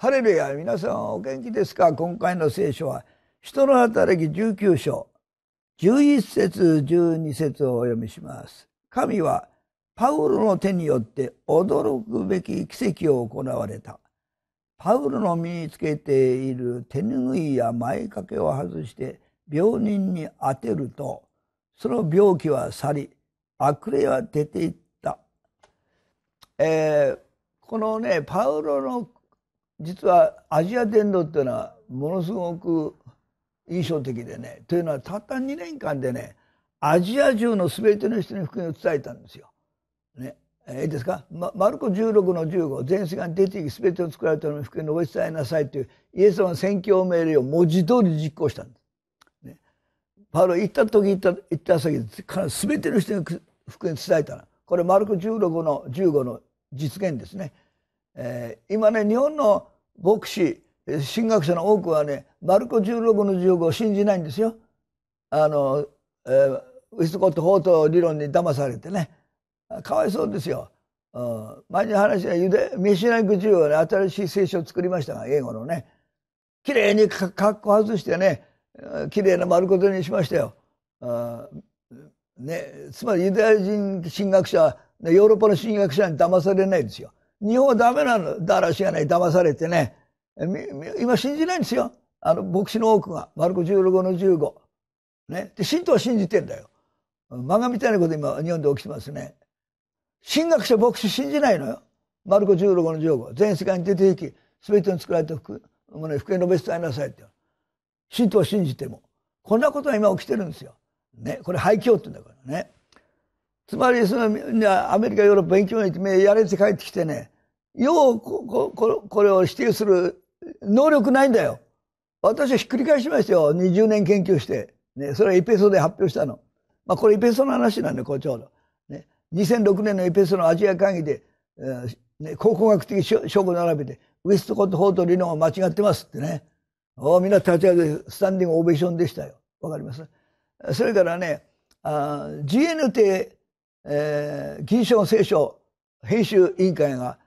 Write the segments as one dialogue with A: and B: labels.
A: ハレルヤ、皆さんお元気ですか？今回の聖書は、人の働き19章、11節12節をお読みします。神はパウロの手によって驚くべき奇跡を行われた。パウロの身につけている手拭いや前掛けを外して病人に当てると、その病気は去り、悪霊は出ていった。えー、このね、パウロの実はアジア伝道っていうのはものすごく印象的でねというのはたった2年間でねアジア中の全ての人に福音を伝えたんですよ。ね、えいいですか、ま、マルコ16の15全世界に出ていき全てを作られたのに福音を述べ伝えなさいというイエス様の宣教命令を文字通り実行したんです。ね、パウロ行った時行った行った先で全ての人に福音を伝えたの。これマルコ16の15の実現ですね。えー、今ね日本の牧師神学者の多くはねマルコ16の15を信じないんですよ。あの、えー、ウィスコット・法と理論に騙されてねかわいそうですよ。うん、前に話したユダメシナリック中はね新しい聖書を作りましたが英語のねきれいにかっこ外してねきれいな丸ことにしましたよ。ね、つまりユダヤ人神学者ヨーロッパの神学者に騙されないですよ。日本はダメなの。だらしがない。騙されてね。今信じないんですよ。あの、牧師の多くが。マルコ16の15。ね。で、信徒は信じてんだよ。漫画みたいなこと今、日本で起きてますね。神学者、牧師信じないのよ。マルコ16の15。全世界に出ていき、すべての作られた福音、ね、福音の別伝えなさいって。信徒は信じても。こんなことが今起きてるんですよ。ね。これ廃墟って言うんだからね。つまりそのアメリカヨーロッパ勉強に行ってやれって帰ってきてねようこここれを否定する能力ないんだよ。私はひっくり返しましたよ20年研究して、ね、それはエペソで発表したの。まあこれエペソの話なんでこうちょうど。ね、2006年のエペソのアジア会議で、えーね、考古学的証拠並べてウエストコット・フォート理論は間違ってますってね。おみんな立ち上げてスタンディングオベーションでしたよ。わかります？それからね、GN ってえー、ギリシャの聖書編集委員会が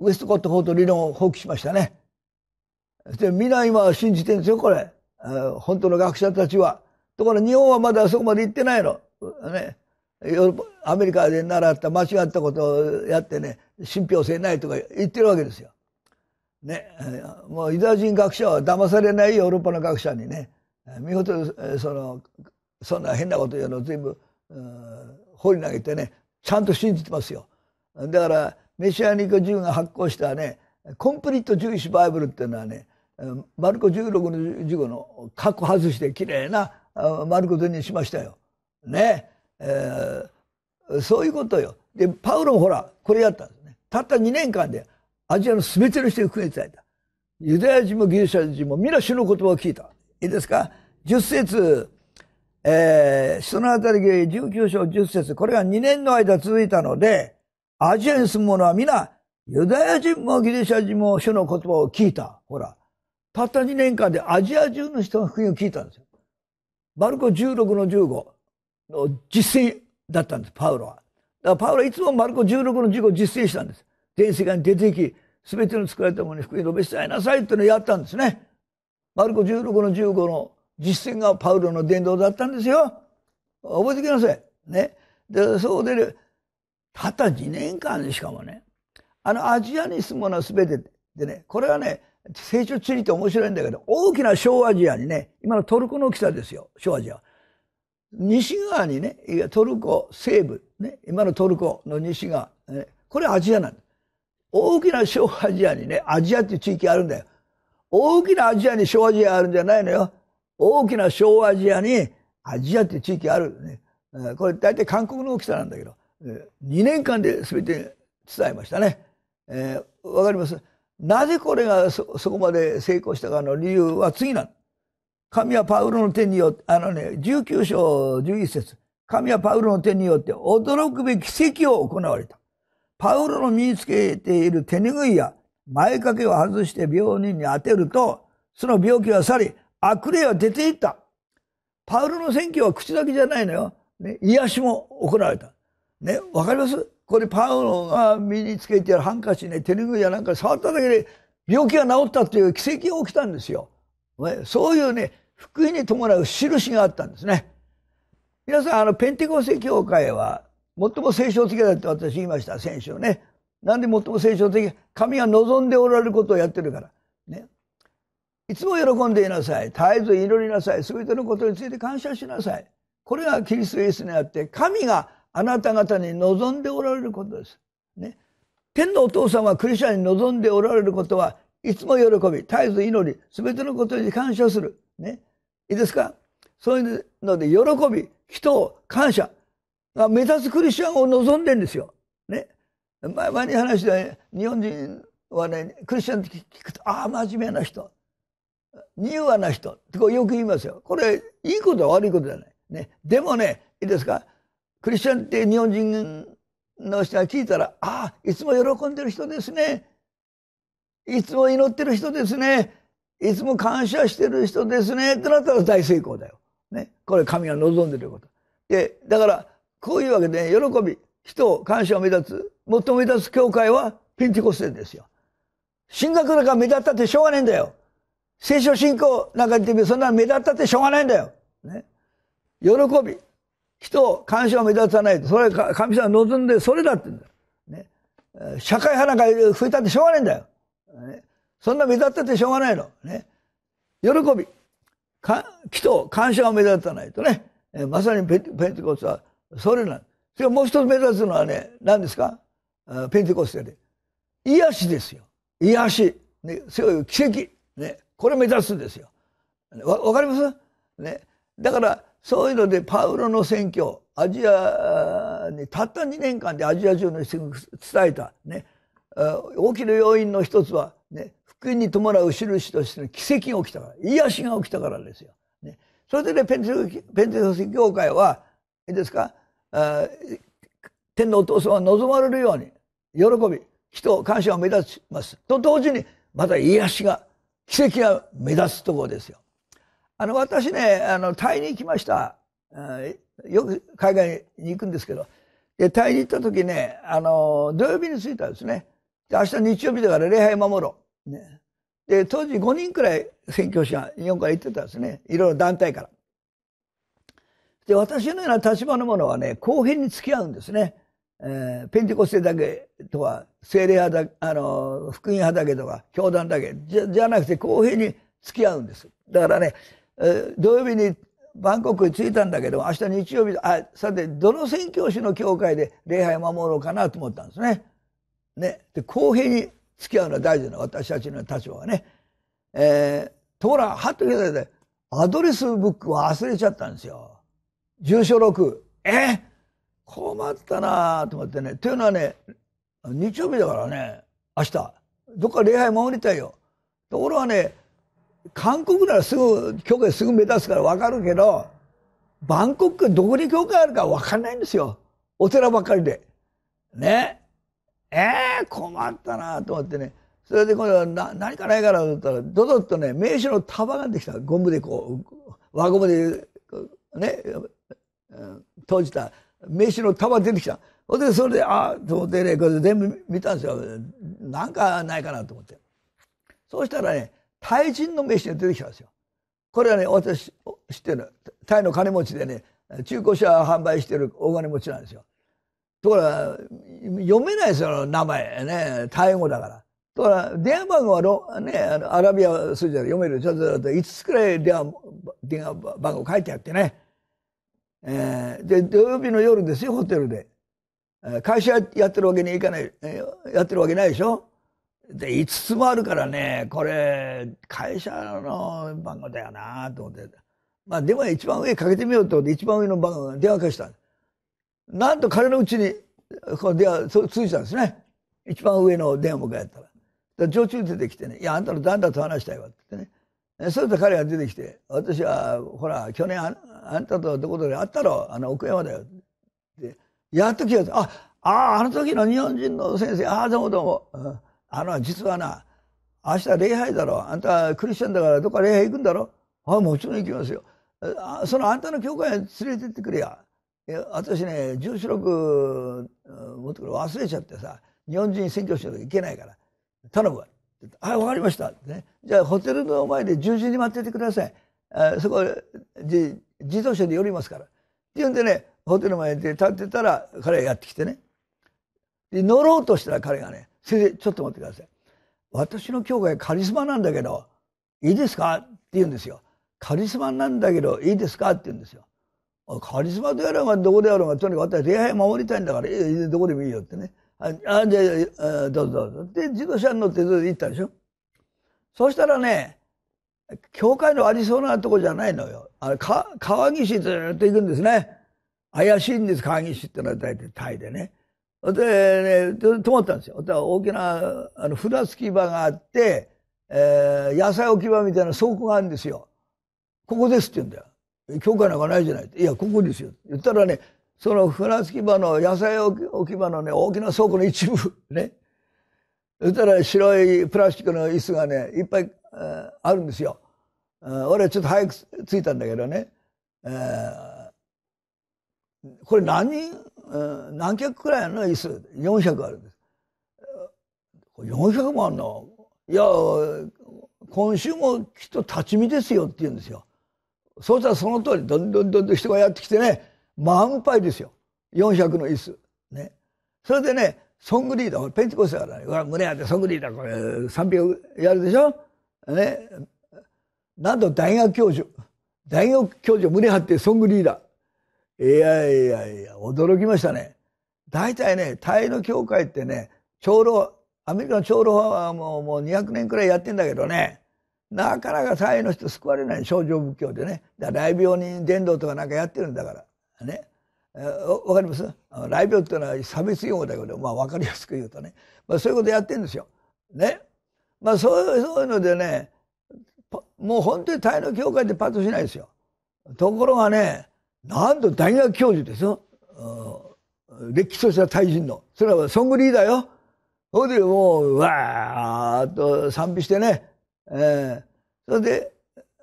A: ウエストコットフォート理論を放棄しましたね。で、皆今信じてるんですよ、これ。本当の学者たちは。ところ日本はまだそこまで行ってないの。ね。アメリカで習った間違ったことをやってね、信憑性ないとか言ってるわけですよ。ね。もうユダヤ人学者は騙されないヨーロッパの学者にね、見事、その、そんな変なこと言うの全部、放り投げてねちゃんと信じてますよだからメシアニカ銃が発行したねコンプリート・ジュイシュ・バイブルっていうのはねマルコ16の15のカッコ外してきれいなマルコ図にしましたよ。ね、えー、そういうことよ。でパウロもほらこれやったんですね。たった2年間でアジアの全ての人に福音伝えた。ユダヤ人もギリシャ人も皆主の言葉を聞いた。いいですか ?10 節えー、人のあたり19章10節これが2年の間続いたので、アジアに住む者は皆、ユダヤ人もギリシャ人も主の言葉を聞いた。ほら。たった2年間でアジア中の人が福音を聞いたんですよ。マルコ16の15の実践だったんです、パウロは。だからパウロはいつもマルコ16の15を実践したんです。全世界に出ていき、すべての作られたものに福音を述べ伝えなさいっていうのをやったんですね。マルコ16の15の実践がパウロの伝道だったんですよ。覚えてきなさい。ね。で、そうで、ね、たった2年間でしかもね、あのアジアに住むのは全てでね、これはね、成長地理って面白いんだけど、大きな小アジアにね、今のトルコの大きさですよ、小アジア。西側にね、トルコ西部、ね、今のトルコの西側、ね、これアジアなんです。大きな小アジアにね、アジアっていう地域あるんだよ。大きなアジアに小アジアあるんじゃないのよ。大きな小アジアに、アジアっていう地域あるね。これ大体韓国の大きさなんだけど、2年間で全て伝えましたね。えー、わかります？なぜこれがそこまで成功したかの理由は次なの。神はパウロの手によって、あのね、19章11節神はパウロの手によって驚くべき奇跡を行われた。パウロの身につけている手拭いや前掛けを外して病人に当てると、その病気は去り、悪霊は出ていった。パウロの宣教は口だけじゃないのよ。ね、癒しも行われた。ね、わかります？これパウロが身につけてるハンカチね、手拭いやなんか触っただけで病気が治ったという奇跡が起きたんですよ。そういうね、福音に伴う印があったんですね。皆さん、あの、ペンテコステ教会は、最も聖書的だって私言いました、先週ね。なんで最も聖書的？神が望んでおられることをやってるから。いつも喜んでいなさい。絶えず祈りなさい。すべてのことについて感謝しなさい。これがキリストイエスにあって、神があなた方に望んでおられることです。ね。天のお父様はクリスチャンに望んでおられることは、いつも喜び、絶えず祈り、すべてのことに感謝する。ね。いいですか？そういうので、喜び、人を感謝が目立つクリスチャンを望んでんですよ。ね。前に話した、ね、日本人はね、クリスチャンって聞くと、ああ、真面目な人。柔和な人ってよく言いますよ。これ、いいことは悪いことじゃない。ね。でもね、いいですか？クリスチャンって日本人の人が聞いたら、ああ、いつも喜んでる人ですね。いつも祈ってる人ですね。いつも感謝してる人ですね。ってなったら大成功だよ。ね。これ神が望んでること。で、だから、こういうわけで、ね、喜び、人、感謝を目立つ、最も目立つ教会はペンテコステですよ。神学だから目立ったってしょうがないんだよ。聖書信仰なんか言ってみそんな目立ったってしょうがないんだよ。ね。喜び、人、感謝を目立たないと。それ神様望んでそれだって言うんだよ。ね。社会派なんか増えたってしょうがないんだよ。ね、そんな目立ったってしょうがないの。ね。喜び、か人、感謝を目立たないとね。えまさにペペンテコスはそれなんそれもう一つ目指すのはね、何ですか？ペンテコステで。癒しですよ。癒し。ね、そういう奇跡。ね。これ目指すんですよ。わ、かります？ね。だから、そういうので、パウロの宣教、アジアにたった2年間でアジア中の人に伝えた。ね。大きな要因の一つは、ね、福音に伴う印としての奇跡が起きたから、癒しが起きたからですよ。ね、それでね、ペンテペンテコステ教会は、いいですか？天のお父様は望まれるように、喜び、人、感謝を目立ちます。と同時に、また癒しが、奇跡が目立つところですよ。あの、私ね、あの、タイに行きました。よく海外に行くんですけど、で、タイに行った時ね、あの、土曜日に着いたんですね。で、明日日曜日だから礼拝守ろう。ね。で、当時5人くらい宣教師が日本から行ってたんですね。いろいろ団体から。で、私のような立場の者はね、公平に付き合うんですね。えー、ペンテコステだけとか、精霊派だ、あの、福音派だけとか、教団だけ、じゃ、じゃなくて公平に付き合うんです。だからね、えー、土曜日にバンコクに着いたんだけど、明日日曜日、あ、さて、どの宣教師の教会で礼拝を守ろうかなと思ったんですね。ね。で、公平に付き合うのは大事な私たちの立場はね。えー、ところが、はっと聞いて、アドレスブックを忘れちゃったんですよ。住所録。えー、困ったなと思ってね。というのはね、日曜日だからね、明日、どっか礼拝守りたいよ。ところがね、韓国ならすぐ、教会すぐ目指すからわかるけど、バンコクどこに教会あるかわかんないんですよ。お寺ばっかりで。ね。えー、困ったなと思ってね。それで今度はな何かないかなと思ったら、どどっとね、名刺の束ができた。ゴムでこう、輪ゴムで、ね、閉じた名刺の束出てきた。ほんで、それで、ああ、と思ってね、これ全部見たんですよ。なんかないかなと思って。そうしたらね、タイ人の名刺が出てきたんですよ。これはね、私知ってる。タイの金持ちでね、中古車販売してる大金持ちなんですよ。ところが、読めないですよ、名前ね。タイ語だから。ところが、電話番号はロ、ね、あのアラビア数字で読める。ちょっと5つくらい電話電話番号書いてあってね。えー、で、土曜日の夜ですよ、ホテルで。会社やってるわけにいかない、やってるわけないでしょ？で、5つもあるからね、これ、会社の番号だよなと思って。まあ、電話一番上かけてみようと思って、一番上の番号電話かした。なんと彼のうちに、この電話、通じたんですね。一番上の電話もやったら。常駐出てきてね、いや、あんたの旦那と話したいわって言ってね。それと彼が出てきて、私は、ほら、去年ああんたとどこどこで会ったろ、あの、奥山だよ。で、やっと気がつあ、ああ、あの時の日本人の先生、ああ、どうもどうも。あの、実はな、明日礼拝だろ。あんたクリスチャンだからどっか礼拝行くんだろ。ああ、もちろん行きますよ。あそのあんたの教会に連れてってくれや。私ね、住所録持ってくる忘れちゃってさ、日本人宣教師の時行けないから、頼むわ。はい、わかりました。ね。じゃあ、ホテルの前で10時に待っててください。あそこ、自自動車で寄りますから。って言うんでね、ホテルの前で立ってたら、彼がやってきてね。で、乗ろうとしたら彼がね、先生、ちょっと待ってください。私の教会カリスマなんだけど、いいですか？って言うんですよ。カリスマなんだけど、いいですか？って言うんですよ。カリスマであろうがどこであろうが、とにかく私礼拝守りたいんだから、どこでもいいよってね。あ、じゃあ、どうぞどうぞ。で、自動車に乗って行ったでしょ？そしたらね、教会のありそうなとこじゃないのよ。あれ、川岸ずっと行くんですね。怪しいんです、川岸ってのは大体タイでね。で、ね、止まったんですよ。大きな、あの、船着き場があって、えー、野菜置き場みたいな倉庫があるんですよ。ここですって言うんだよ。教会なんかないじゃない。いや、ここですよ。言ったらね、その船着き場の野菜置き場のね、大きな倉庫の一部、ね。そしたら白いプラスチックの椅子がね、いっぱい、えー、あるんですよ。俺はちょっと早く着いたんだけどね。えー、これ何人、何脚くらいの椅子？400あるんです。400もあるの？いや、今週もきっと立ち見ですよって言うんですよ。そうしたらその通り、どんどんどんどん人がやってきてね、満杯ですよ。400の椅子。ね。それでね、ソングリーダー、ペンテコスだからね、うわ、胸当てソングリーダー、これ、賛否やるでしょ？ね。なんと大学教授。大学教授胸張ってソングリーダー。いやいやいや、驚きましたね。大体ね、タイの教会ってね、長老、アメリカの長老はもうもう200年くらいやってんだけどね、なかなかタイの人救われない症状仏教でね。だから来病人伝道とかなんかやってるんだから。ね。わかります？来病っていうのは差別用語だけど、まあわかりやすく言うとね。まあそういうことやってるんですよ。ね。まあそういうそういうのでね、もう本当にタイの教会でパッとしないですよ。ところがね、なんと大学教授ですよ。歴史としたタイ人の。それはソングリーダーよ。それでもう、わーっと賛美してね、えー、それで、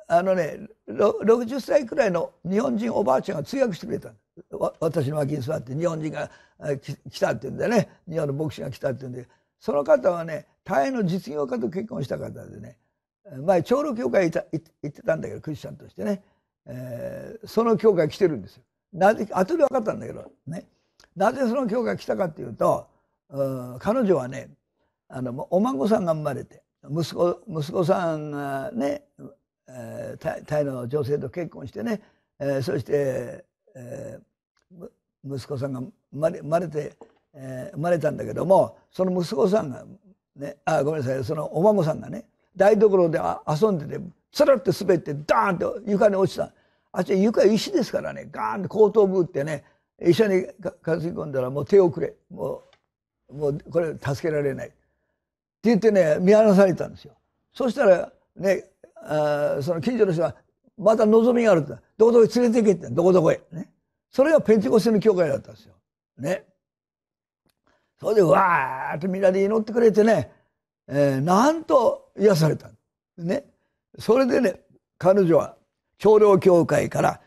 A: あのね、60歳くらいの日本人おばあちゃんが通訳してくれた私の脇に座って日本人が来たって言うんでね、日本の牧師が来たって言うんで、その方はね、タイの実業家と結婚した方でね、前、長老教会行ってたんだけど、クリスチャンとしてね、えー、その教会来てるんですよ。なぜ、後で分かったんだけど、ね。なぜその教会来たかっていうと、う彼女はね、あの、お孫さんが生まれて、息子息子さんがね、えー、タイの女性と結婚してね、えー、そして、えー、息子さんが生まれ生まれて、えー、生まれたんだけどもその息子さんがねあごめんなさいそのお孫さんがね台所で遊んでてつらって滑ってダーンと床に落ちた。あっち床石ですからねガーンと後頭部打ってね医者に担ぎ込んだらもう手遅れ。もうもうこれ助けられない。って言ってね、見放されたんですよ。そしたら、ね、あその近所の人が、また望みがあるって、どこどこへ連れて行けって、どこどこへ。ね。それがペンテコステの教会だったんですよ。ね。それで、わーってみんなで祈ってくれてね、えー、なんと癒された。ね。それでね、彼女は、長老教会から、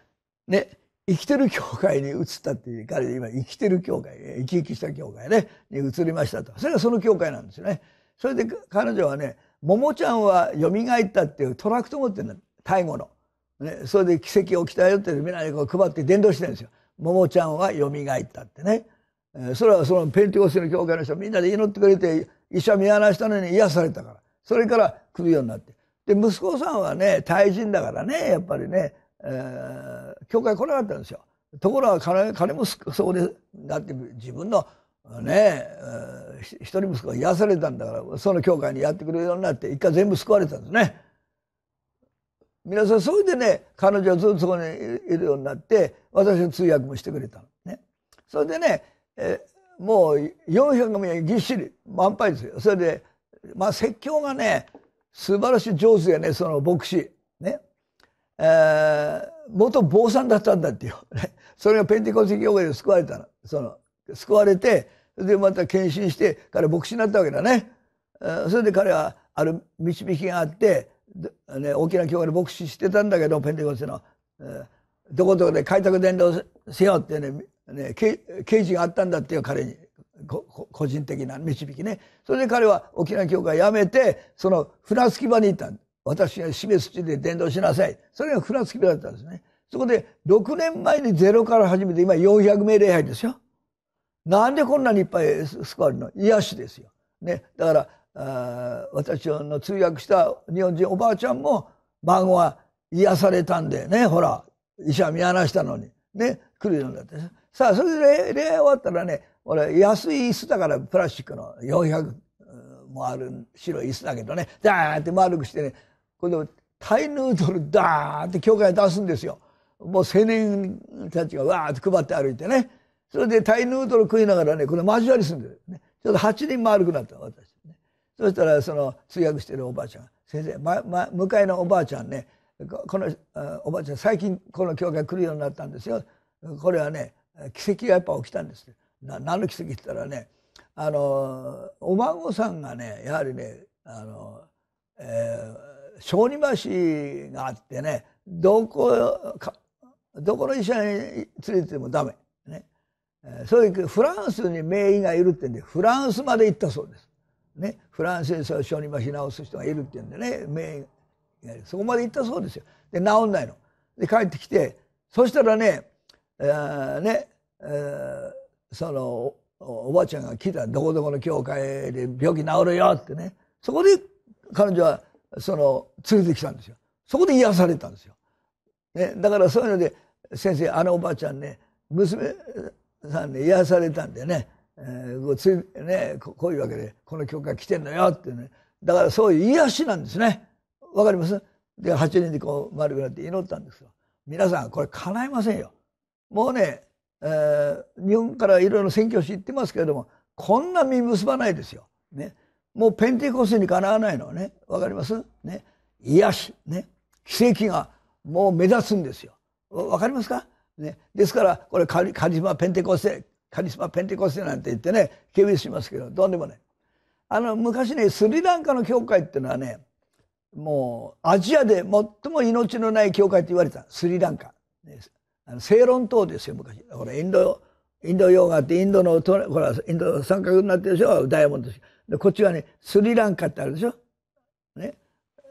A: ね、生きてる教会に移ったっていう、彼今生きてる教会、生き生きした教会ね、に移りましたと。それがその教会なんですよね。それで彼女はね、桃ちゃんは蘇ったっていうトラクト持ってるんだ。タイ語の。ね、それで奇跡起きたよってみんなにこう配って伝道してるんですよ。桃ちゃんは蘇ったってね。それはそのペンティコスの教会の人みんなで祈ってくれて、医者見放したのに癒されたから。それから来るようになって。で、息子さんはね、タイ人だからね、やっぱりね、えー、教会来なかったんですよ。ところが彼彼もそうで、だって自分のね一人息子が癒されたんだからその教会にやってくれるようになって一回全部救われたんですね。皆さんそれでね彼女はずっとそこにいるようになって私の通訳もしてくれたのね。それでね、えもう400名ぎっしり満杯ですよ。それでまあ説教がね素晴らしい上手やねその牧師ね。えー、元坊さんだったんだっていう、それがペンティコステ教会で救われたのその救われてで、また献身して、彼牧師になったわけだね。それで彼はある導きがあって、ね、大きな教会で牧師してたんだけど、ペンテコステの。どこどこで開拓伝道せよってね、ね刑事があったんだってよ、彼に。個人的な導きね。それで彼は沖縄教会を辞めて、その船着き場に行った私が示す地で伝道しなさい。それが船着き場だったんですね。そこで6年前にゼロから始めて今400名礼拝ですよ。なんでこんなにいっぱい救われるの？癒しですよ。ね。だから、あ私の通訳した日本人おばあちゃんも孫は癒されたんでね、ほら、医者見放したのに、ね、来るようになって。さあ、それで礼拝終わったらね、俺、安い椅子だからプラスチックの400もある白い椅子だけどね、ダーンって丸くしてね、これでタイヌードルダーンって教会に出すんですよ。もう青年たちがわーって配って歩いてね。それでタイヌードル食いながらね、これ交わりするんでる。ね。ちょっと8人丸くなった私、ね。そしたらその通訳してるおばあちゃんが、先生、ま、ま、向かいのおばあちゃんね、このおばあちゃん最近この教会来るようになったんですよ。これはね、奇跡がやっぱ起きたんです。な何の奇跡って言ったらね、あの、お孫さんがね、やはりね、あの、えー、小児橋があってね、どこか、どこの医者に連れててもダメ。そういうフランスに名医がいるってんで、フランスまで行ったそうです。ね。フランスで小児橋治す人がいるってんでね、名医がいる。そこまで行ったそうですよ。で、治んないの。で、帰ってきて、そしたらね、えー、ね、えー、その、おばあちゃんが聞いたどこどこの教会で病気治るよってね。そこで彼女は、その、連れてきたんですよ。そこで癒されたんですよ。ね、だからそういうので、先生、あのおばあちゃんね、娘さんね、癒されたんでね、えー、つねこ、こういうわけで、この教会来てんのよってね。だからそういう癒しなんですね。わかります？で、8人でこう丸くなって祈ったんですよ。皆さん、これ叶いませんよ。もうね、えー、日本からいろいろ宣教師行ってますけれども、こんな身結ばないですよ。ね。もうペンテコステにかなわないのね。わかります？ね。癒し、ね。奇跡がもう目立つんですよ。わかりますか？ね。ですから、これカリカリスマペンテコステ、カリスマペンテコステなんて言ってね、警備しますけど、どうでもね。あの、昔ね、スリランカの教会っていうのはね、もう、アジアで最も命のない教会って言われた。スリランカ。ねあの正論島ですよ、昔。ほら、インド、インド洋があって、インドの、ほら、インド三角になってるでしょ、ダイヤモンドで、こっちはね、スリランカってあるでしょ。ね。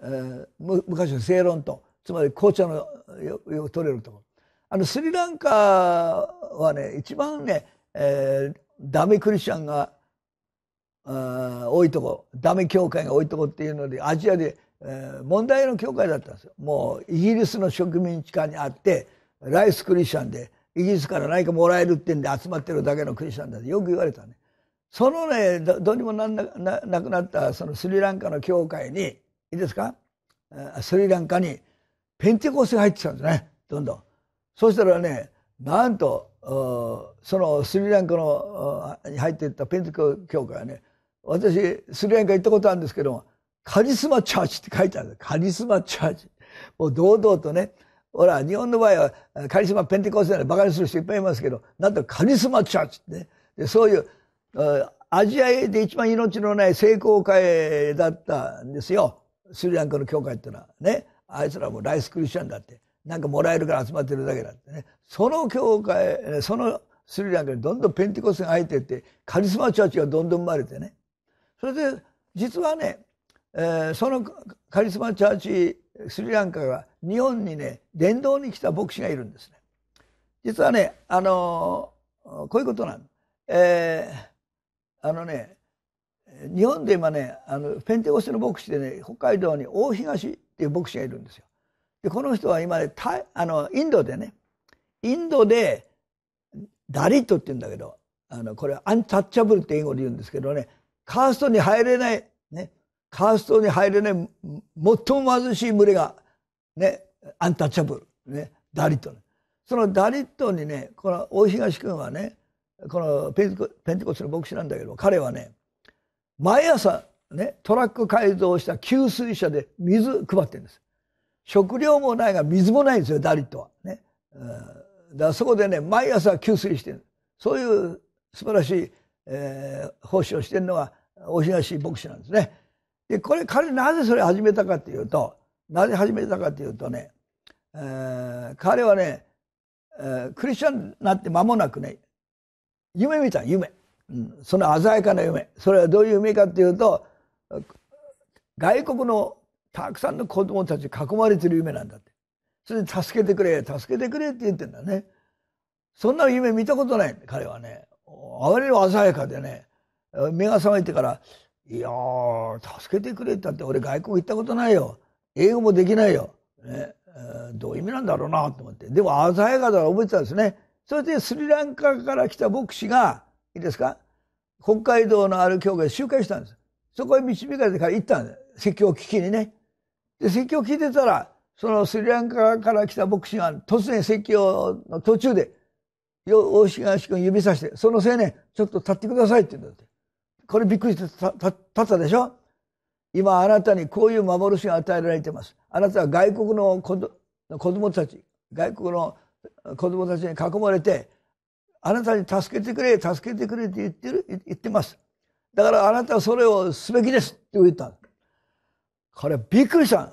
A: えー、昔の正論島。つまり紅茶のよよ取れるところ。あの、スリランカはね、一番ね、えー、ダメクリスチャンが、多いとこ、ダメ教会が多いとこっていうので、アジアで、えー、問題の教会だったんですよ。もう、イギリスの植民地下にあって、ライスクリスチャンで、イギリスから何かもらえるってんで集まってるだけのクリスチャンだってよく言われたね。そのね、どうにもなんなななくなったそのスリランカの教会に、いいですか？スリランカにペンテコスが入ってきたんですね、どんどん。そしたらね、なんと、そのスリランカのに入っていったペンテコ教会はね、私、スリランカ行ったことあるんですけどもカリスマチャーチって書いてあるカリスマチャーチ。もう堂々とね、ほら、日本の場合はカリスマペンテコステでバカにする人いっぱいいますけど、なんとカリスマチャーチってね。でそういう、アジアで一番命のない成功会だったんですよ。スリランカの教会ってのはね。あいつらもライスクリスチャンだって。なんかもらえるから集まってるだけだってね。その教会、そのスリランカにどんどんペンテコスが入っていって、カリスマチャーチがどんどん生まれてね。それで、実はね、えー、そのカリスマチャーチスリランカが日本にね伝道に来た牧師がいるんですね。実はねあのこういうことなんえー、あのね日本で今ねあのペンテコステの牧師でね北海道に大東っていう牧師がいるんですよ。でこの人は今ねあのインドでねインドでダリットって言うんだけどあのこれアンタッチャブルって英語で言うんですけどねカーストに入れないねカーストに入れない最も貧しい群れが、ね、アンタッチャブル、ね、ダリット、ね。そのダリットにね、この大東君はね、このペンテコスの牧師なんだけど、彼はね、毎朝、ね、トラック改造した給水車で水配ってるんです。食料もないが水もないんですよ、ダリットは。ね。だからそこでね、毎朝給水してる。そういう素晴らしい、えー、奉仕をしてるのは大東牧師なんですね。で、これ彼なぜそれを始めたかっていうと、なぜ始めたかっていうとね、えー、彼はね、えー、クリスチャンになって間もなくね、夢見た夢。うん、その鮮やかな夢。それはどういう夢かっていうと、外国のたくさんの子供たち囲まれてる夢なんだって。それで助けてくれ、助けてくれって言ってんだね。そんな夢見たことない、彼はね。あまりにも鮮やかでね、目が覚めてから、いや、助けてくれったって俺外国行ったことないよ。英語もできないよ。ね、どういう意味なんだろうなと思って。でも鮮やかだから覚えてたんですね。それでスリランカから来た牧師が、いいですか？北海道のある教会で集会したんです。そこへ導かれてから行ったんです。説教を聞きにね。で、説教を聞いてたら、そのスリランカから来た牧師が突然説教の途中で、大東君指さして、その青年、ちょっと立ってくださいって言うんだって。これびっくりして立ったでしょ？今あなたにこういう幻が与えられています。あなたは外国の子供たち、外国の子供たちに囲まれて、あなたに助けてくれ、助けてくれって言ってる、言ってます。だからあなたはそれをすべきですって言った。これびっくりした。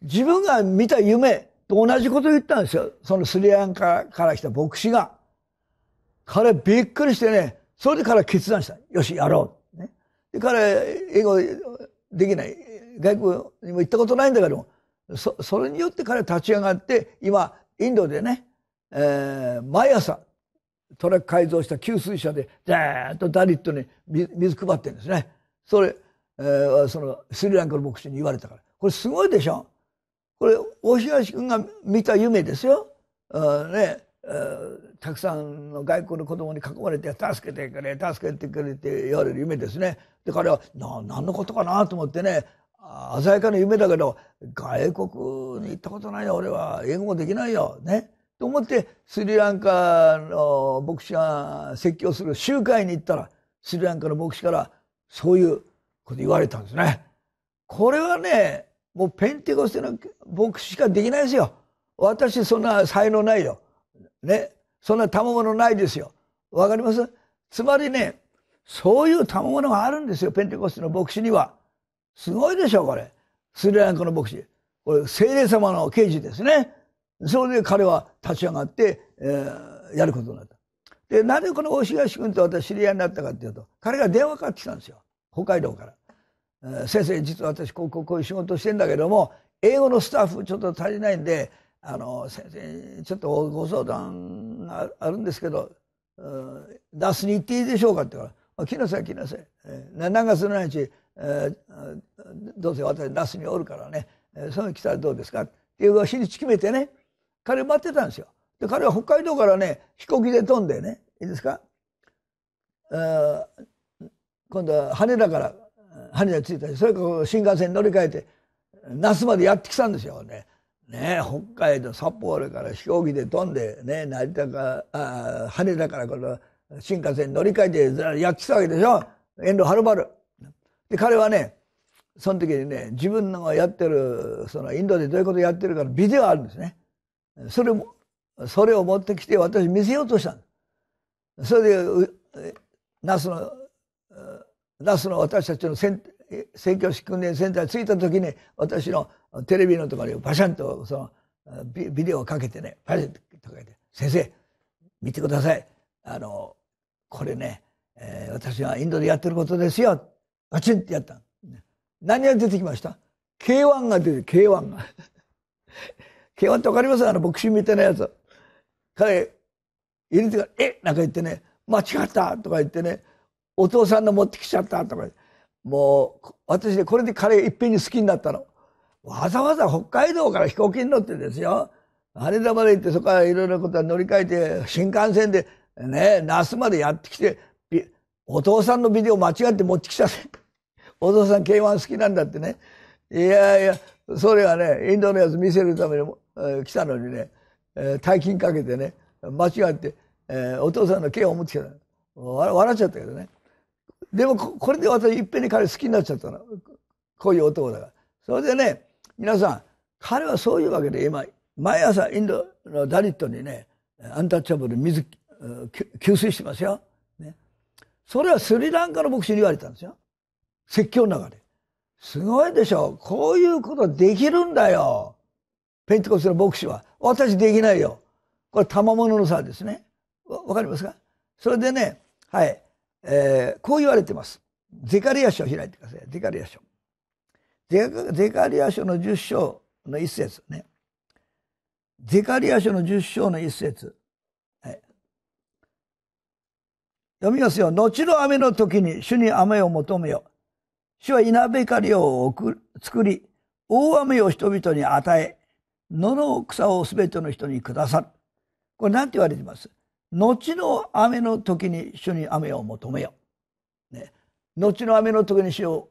A: 自分が見た夢と同じこと言ったんですよ。そのスリランカから来た牧師が。彼びっくりしてね、それでから決断した。よし、やろう。ね、で彼、英語できない。外国にも行ったことないんだけども、そそれによって彼立ち上がって、今、インドでね、えー、毎朝、トラック改造した給水車で、ずーっとダリットに水配ってるんですね。それ、えー、そのスリランカの牧師に言われたから。これすごいでしょ？これ、大東君が見た夢ですよ。あね、たくさんの外国の子供に囲まれて助けてくれ助けてくれって言われる夢ですね。で彼はな何のことかなと思ってね鮮やかな夢だけど外国に行ったことないよ俺は英語もできないよね。と思ってスリランカの牧師が説教する集会に行ったらスリランカの牧師からそういうこと言われたんですね。これはねもうペンテコステの牧師しかできないですよ。私そんな才能ないよ。ね。そんな賜物ないですよ。わかります？つまりね、そういう賜物があるんですよ。ペンテコステの牧師には。すごいでしょ、これ。スリランカの牧師。これ、聖霊様の刑事ですね。それで彼は立ち上がって、えー、やることになった。で、なぜこの大東君と私知り合いになったかっていうと、彼が電話かかってきたんですよ。北海道から。先生、実は私こうこうこういう仕事してんだけども、英語のスタッフちょっと足りないんで、あの、先生、ちょっとご相談があるんですけど、出すに行っていいでしょうかって言うから、来なさい来なさい。えー、何月の日、えー、どうせ私出すにおるからね、えー、その来たらどうですか？っていう日にち決めてね、彼待ってたんですよ。で、彼は北海道からね、飛行機で飛んでね、いいですか？今度は羽田から、羽田着いたり、それから新幹線に乗り換えて、那須までやってきたんですよね。ね北海道札幌から飛行機で飛んで、ね、成田か、あ羽田からこの新幹線に乗り換えてやってきたわけでしょ。遠路はるばる。で、彼はね、その時にね、自分のやってる、そのインドでどういうことやってるかのビデオあるんですね。それも、それを持ってきて私見せようとしたそれで、那須の、那須の私たちの宣教師訓練センターに着いた時に私のテレビのところにバシャンとそのビデオをかけてね、バシャンとかけて、先生、見てください。あの、これね、えー、私はインドでやってることですよ。バチンってやった。何が出てきました ?K1 が出て、K1 が。K1 ってわかります？あの、ボクシングみたいなやつ。彼、入れてから、え？なんか言ってね、間違ったとか言ってね、お父さんの持ってきちゃったとか。もう、私ね、これで彼いっぺんに好きになったの。わざわざ北海道から飛行機に乗ってですよ。羽田まで行ってそこからいろいろなことは乗り換えて、新幹線でね、那須までやってきて、お父さんのビデオ間違って持ってきちゃって。お父さん K1 好きなんだってね。いやいや、それはね、インドのやつ見せるためにも、えー、来たのにね、えー、大金かけてね、間違って、えー、お父さんの K1 持ってきた。笑っちゃったけどね。でもこれで私いっぺんに彼好きになっちゃったの。こういう男だから。それでね、皆さん、彼はそういうわけで今、毎朝インドのダリットにね、アンタッチャブル水、給水してますよ。ね。それはスリランカの牧師に言われたんですよ。説教の中で。すごいでしょ。こういうことできるんだよ。ペンテコスの牧師は。私できないよ。これ賜物の差ですね。わかりますか？それでね、はい。えー、こう言われてます。ゼカリア書を開いてください。ゼカリア書。ゼカリア書の10章の一節ね。ゼカリア書の10章の一節。はい、読みますよ。後の雨の時に主に雨を求めよ。主は稲光を作り、大雨を人々に与え、野の草をすべての人にくださる。これ何て言われてます？後の雨の時に主に雨を求めよ。ね、後の雨の時に主を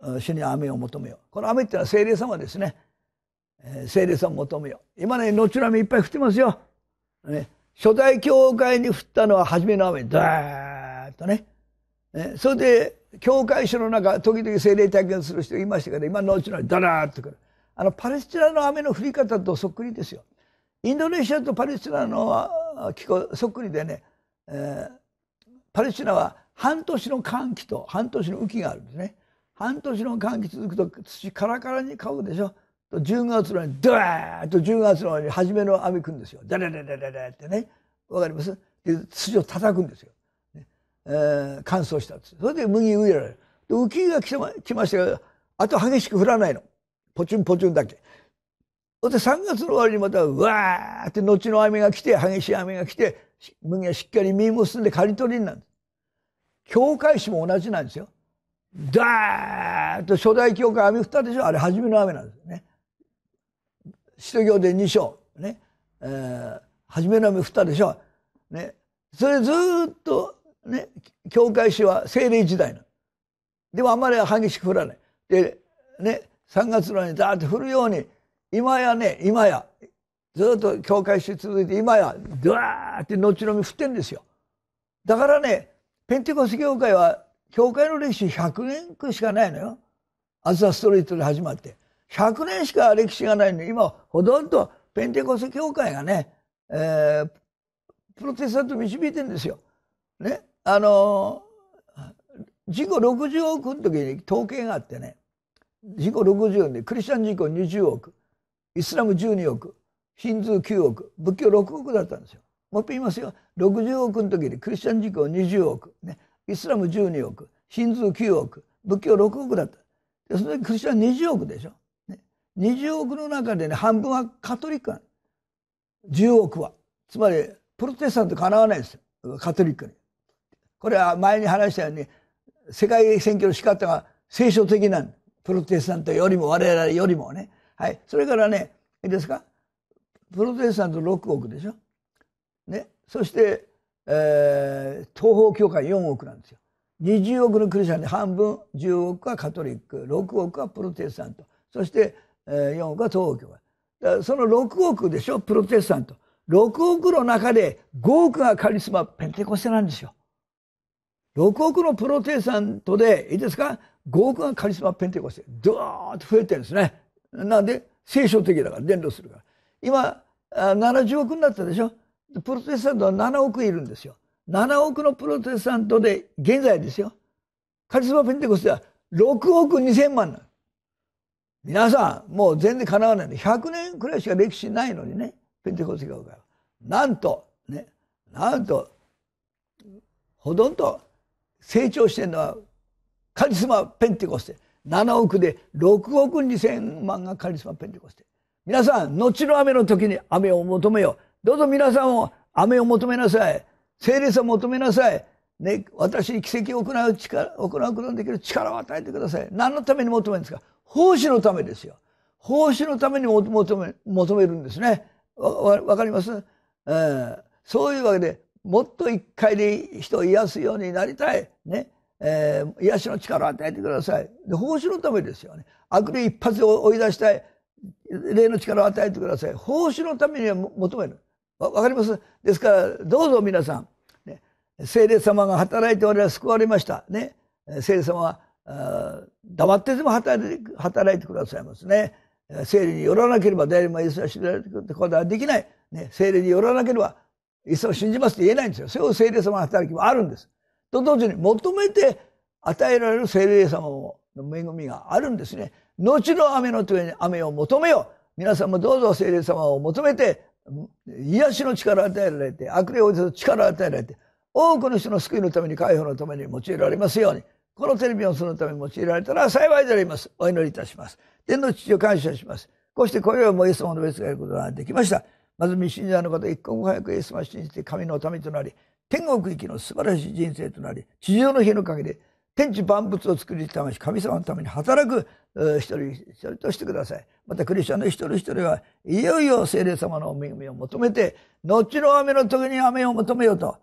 A: 主に雨を求めよ。この雨っていうのは聖霊様ですね。えー、聖霊様を求めよ。今ね、後の雨いっぱい降ってますよ。ね、初代教会に降ったのは初めの雨、ダーッとね。ねそれで、教会所の中、時々聖霊体験する人がいましたけど、今の後の雨、ダラーッとくる。あの、パレスチナの雨の降り方とそっくりですよ。インドネシアとパレスチナの気候そっくりでね、えー、パレスチナは半年の寒気と半年の雨季があるんですね。半年の寒気続くと土カラカラに乾くでしょ。と10月のにドワーッと10月のに初めの雨くんですよ。ダラダラダラってね。わかります？で土を叩くんですよ。ねえー、乾燥したそれで麦植えられる。で雨季が来ましたがあと激しく降らないの。ポチュンポチュンだけ。そして3月の終わりにまたうわーって後の雨が来て激しい雨が来て麦がしっかり実結んで刈り取りになる教会史も同じなんですよ。ダーッと初代教会雨降ったでしょあれ初めの雨なんですよね。使徒行で2章ね、えー、初めの雨降ったでしょ。ね、それずっとね教会史は精霊時代なでもあんまり激しく降らない。でね3月のにダーッと降るように今やね今や。ずっと教会して続いて今やドワーって後のみ降ってんですよ。だからねペンテコス教会は教会の歴史100年くしかないのよ。アズサストリートで始まって。100年しか歴史がないのに今ほとんどペンテコス教会がね、えー、プロテスタント導いてんですよ。ねあの人口60億の時に統計があってね。人口60億でクリスチャン人口20億。イスラム12億ヒンズー9億仏教6億だったんですよ。もう一回言いますよ。60億の時にクリスチャン人口20億、ね、イスラム12億ヒンズー9億仏教6億だった。でその時クリスチャン20億でしょ、ね、20億の中でね半分はカトリックな10億は。つまりプロテスタントかなわないですよ。カトリックに。これは前に話したように世界選挙の仕方が聖書的なん。プロテスタントよりも我々よりもね。はい。それからね、いいですか？プロテスタント6億でしょ？ね。そして、えー、東方教会4億なんですよ。20億のクリスチャンで半分、10億はカトリック、6億はプロテスタント、そして、えー、4億は東方教会。だその6億でしょ、プロテスタント。6億の中で5億がカリスマペンテコステなんですよ。6億のプロテスタントで、いいですか？5億がカリスマペンテコステドーッと増えてるんですねなんで聖書的だから伝道するから。今70億になったでしょ？プロテスタントは7億いるんですよ。7億のプロテスタントで現在ですよ。カリスマペンテコステは6億2000万な皆さんもう全然かなわないで100年くらいしか歴史ないのにねペンテコステ教会はなんとねなんとほとんど成長してるのはカリスマペンテコステ。7億で6億2千万がカリスマペンテコステ皆さん後の雨の時に雨を求めようどうぞ皆さんも雨を求めなさい聖霊さを求めなさいね、私に奇跡を行う力、行うことのできる力を与えてください。何のために求めるんですか？奉仕のためですよ。奉仕のために求め、求めるんですね。わ、わかります、えー、そういうわけで、もっと一回で人を癒すようになりたい。ね。えー、癒しの力を与えてください。で、奉仕のためですよね。悪霊一発で追い出したい。霊の力を与えてください。奉仕のためには求める。わかります？ですから、どうぞ皆さん、ね、聖霊様が働いて我々は救われました。ね。聖霊様は、黙ってでも働いて働いてくださいますね。聖霊によらなければ誰もイエスは知られることはできない。ね、聖霊によらなければ、イエスを信じますって言えないんですよ。そういう聖霊様の働きもあるんです。と同時に求めて与えられる聖霊様の恵みがあるんですね。後の雨の時に雨を求めよう。皆さんもどうぞ聖霊様を求めて、癒しの力を与えられて、悪霊を力を与えられて、多くの人の救いのために解放のために用いられますように、このテレビをそのために用いられたら幸いであります。お祈りいたします。天の父を感謝します。こうして今宵もイエス様の別がいることができました。まず未信者の方、一刻も早くイエス様を信じて神の民となり、天国行きの素晴らしい人生となり、地上の日の陰で天地万物を作りためし、神様のために働く一人一人としてください。またクリスチャンの一人一人はいよいよ聖霊様のお恵みを求めて、後の雨の時に雨を求めようと、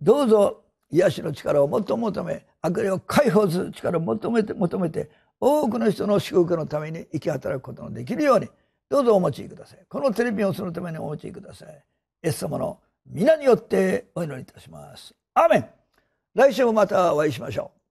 A: どうぞ癒しの力をもっと求め、悪霊を解放する力を求めて、求めて、多くの人の祝福のために生き働くことのできるように、どうぞお持ちください。このテレビをそのためにお持ちください。イエス様の皆によってお祈りいたします。アーメン来週もまたお会いしましょう。